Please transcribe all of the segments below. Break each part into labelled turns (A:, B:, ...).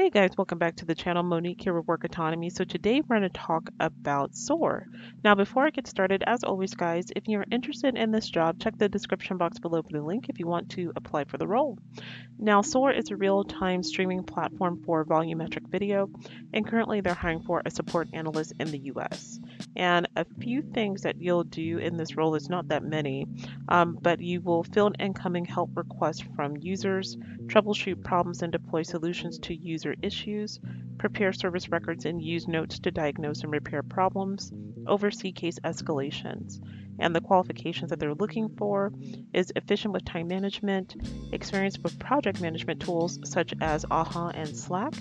A: Hey guys, welcome back to the channel. Monique here with Work Autonomy. So today we're going to talk about SOAR. Now before I get started, as always guys, if you're interested in this job, check the description box below for the link if you want to apply for the role. Now SOAR is a real-time streaming platform for volumetric video and currently they're hiring for a support analyst in the US. And a few things that you'll do in this role is not that many, um, but you will field incoming help requests from users, troubleshoot problems and deploy solutions to user issues, prepare service records and use notes to diagnose and repair problems, oversee case escalations. And the qualifications that they're looking for is efficient with time management, experience with project management tools such as AHA and Slack,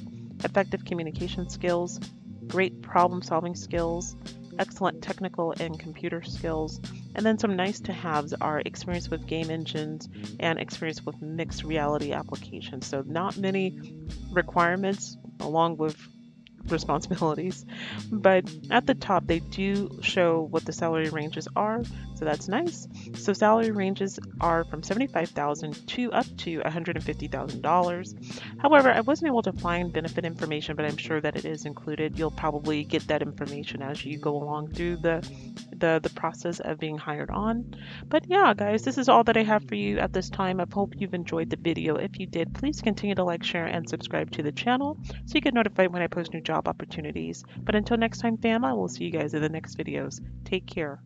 A: effective communication skills, great problem solving skills, excellent technical and computer skills, and then some nice to haves are experience with game engines and experience with mixed reality applications. So, not many requirements along with responsibilities. But at the top, they do show what the salary ranges are, so that's nice. So salary ranges are from 75,000 to up to $150,000. However, I wasn't able to find benefit information, but I'm sure that it is included. You'll probably get that information as you go along through the the, the process of being hired on. But yeah, guys, this is all that I have for you at this time. I hope you've enjoyed the video. If you did, please continue to like, share, and subscribe to the channel so you get notified when I post new job opportunities. But until next time, fam, I will see you guys in the next videos. Take care.